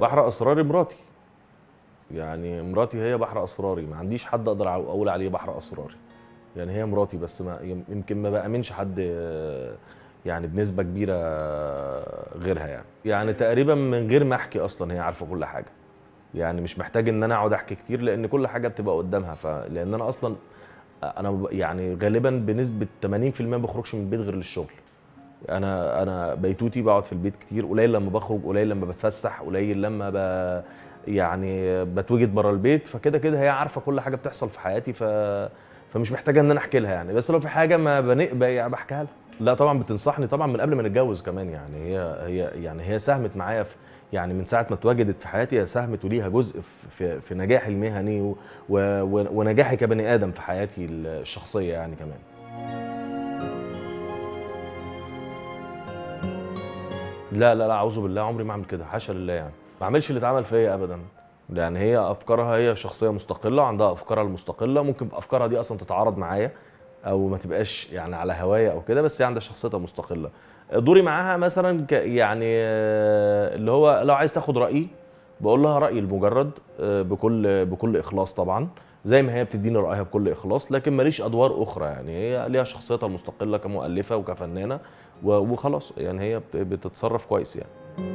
بحر اسراري مراتي. يعني مراتي هي بحر أسراري ما عنديش حد أقدر أقول عليه بحر أسراري. يعني هي مراتي بس ما يمكن ما بأمنش حد يعني بنسبة كبيرة غيرها يعني. يعني تقريبا من غير ما أحكي أصلا هي عارفة كل حاجة. يعني مش محتاج إن أنا أقعد أحكي كتير لأن كل حاجة بتبقى قدامها. فلان أنا أصلا أنا يعني غالبا بنسبة 80% ما بخرجش من البيت غير للشغل. أنا أنا بيتوتي بقعد في البيت كتير قليل لما بخرج قليل لما بتفسح قليل لما ب يعني بتوجد بره البيت فكده كده هي عارفة كل حاجة بتحصل في حياتي ف فمش محتاجة إن أنا أحكي لها يعني. بس لو في حاجة ما بنقبل يعني بحكيها لها. لا طبعا بتنصحني طبعا من قبل ما نتجوز كمان يعني. هي هي يعني هي ساهمت معايا في يعني من ساعة ما اتواجدت في حياتي هي ساهمت وليها جزء في في نجاحي المهني و و ونجاحي كبني آدم في حياتي الشخصية يعني كمان. لا لا لا أعوذ بالله عمري ما اعمل كده حاشا لله يعني. ما اعملش اللي اتعمل فيا ابدا. يعني هي أفكارها هي شخصية مستقلة عندها أفكارها المستقلة ممكن أفكارها دي أصلا تتعارض معايا أو ما تبقاش يعني على هوايه أو كده بس هي عندها شخصيتها مستقلة. دوري معاها مثلا يعني اللي هو لو عايز تاخد رأيي بقول لها رأيي المجرد بكل بكل إخلاص طبعا. زي ما هي بتديني رأيها بكل إخلاص لكن ماليش أدوار أخرى يعني. هي ليها شخصيتها المستقلة كمؤلفة وكفنانة وخلاص يعني هي بتتصرف كويس يعني.